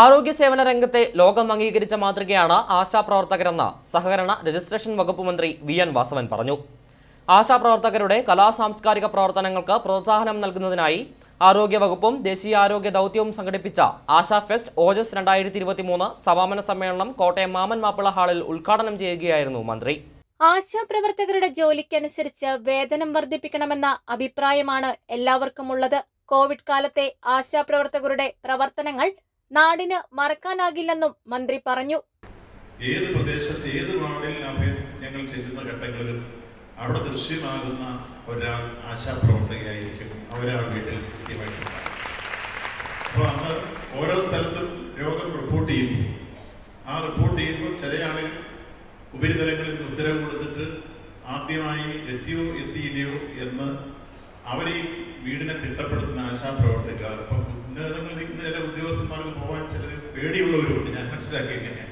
ആരോഗ്യ സേവന രംഗത്തെ ലോകം അംഗീകരിച്ച മാതൃകയാണ് ആശാപ്രവർത്തകരെന്ന് സഹകരണ രജിസ്ട്രേഷൻ വകുപ്പ് മന്ത്രി വി എൻ വാസവൻ പറഞ്ഞു. ആശാപ്രവർത്തകരുടെ കലാ സാംസ്കാരിക പ്രവർത്തനങ്ങൾക്ക് പ്രോത്സാഹനം നൽകുന്നതിനായി ആരോഗ്യ വകുപ്പും ദേശീയ ആരോഗ്യ ദൗത്യവും സംഘടിപ്പിച്ച ആശാ ഫെസ്റ്റ് ഓജസ് രണ്ടായിരത്തി ഇരുപത്തി മൂന്ന് സമാപന സമ്മേളനം കോട്ടയം മാമൻ മാപ്പിള ഹാളിൽ ഉദ്ഘാടനം ചെയ്യുകയായിരുന്നു മന്ത്രി. ആശാപ്രവർത്തകരുടെ ജോലിക്കനുസരിച്ച് വേതനം വർദ്ധിപ്പിക്കണമെന്ന അഭിപ്രായമാണ് എല്ലാവർക്കും ഉള്ളത് കോവിഡ് കാലത്തെ ആശാപ്രവർത്തകരുടെ പ്രവർത്തനങ്ങൾ നാടിന് മറക്കാനാകില്ലെന്നും മന്ത്രി പറഞ്ഞു. ഏത് പ്രദേശത്ത് ഏത് വാർഡിൽ ഞങ്ങൾ ചെയ്യുന്ന ഘട്ടങ്ങളിൽ അവിടെ ദൃശ്യമാകുന്ന ഒരാൾ ആശാപ്രവർത്തകയായിരിക്കും. അവരാൾ വീട്ടിൽ കൃത്യമായിട്ട് അപ്പോൾ അന്ന് ഓരോ സ്ഥലത്തും രോഗം റിപ്പോർട്ട് ചെയ്യുന്നു. ആ റിപ്പോർട്ട് ചെയ്യുമ്പോൾ ചില ആളുകൾ ഉപരിതലങ്ങളിൽ നിന്ന് ഉത്തരവ് കൊടുത്തിട്ട് ആദ്യമായി എത്തിയോ എത്തിയില്ലയോ എന്ന് അവരെയും വീടിനെ തിട്ടപ്പെടുത്തുന്ന ആശാപ്രവർത്തകർ. അപ്പം ഉന്നതങ്ങളിൽ നിൽക്കുന്ന ചില ചിലർ പേടിയുള്ളവരുണ്ട് ഞാൻ മനസ്സിലാക്കിയിരിക്കുന്നത്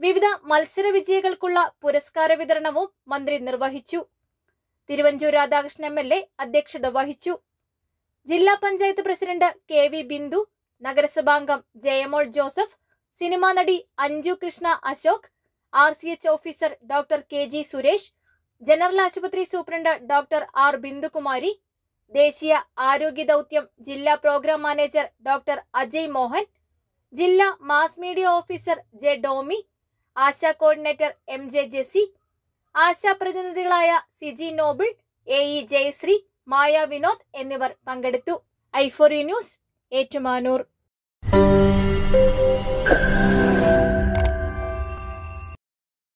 വിവിധ മത്സര വിജയികൾക്കുള്ള പുരസ്കാര വിതരണവും മന്ത്രി നിർവഹിച്ചു. Thiruvanchoor Radhakrishnan M L A അധ്യക്ഷത വഹിച്ചു. ജില്ലാ panchayat president K V Bindu നഗരസഭാംഗം Jayamol Joseph cinema നടി Anju Krishna Ashok R C H officer doctor K G Suresh general ആശുപത്രി സൂപ്രണ്ട് ഡോക്ടർ ആർ ബിന്ദുകുമാരി ദേശീയ ആരോഗ്യ ദൗത്യം ജില്ലാ program manager doctor Ajay Mohan ജില്ലാ mass media officer J Domi ASHA coordinator M J Jessy ASHA പ്രതിനിധികളായ Siji Noble A E Jayasree Maya Vinod എന്നിവർ പങ്കെടുത്തു. ഐഫോറി news Ettumanoor.